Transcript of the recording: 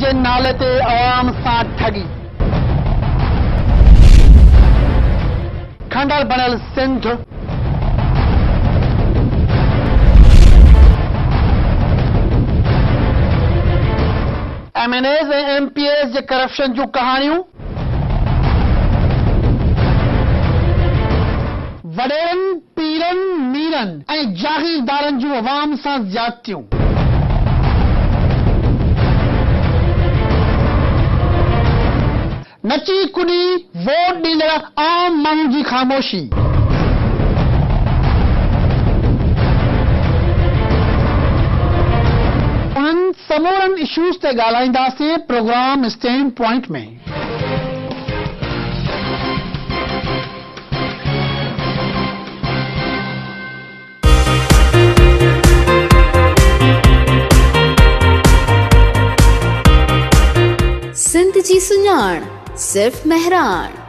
जे नाले ते आवाम सां ठगी खंडर बणियल सिंध एमएनएस एमपीएस के करप्शन जो कहानियों वॾेरनि पीरन मीरनि ऐं जागीरदारनि जूं आवाम सां वोट ॾींदड़ आम माण्हू जी ख़ामोशींदासीं सिंध जी सुञाण सिर्फ मेहरान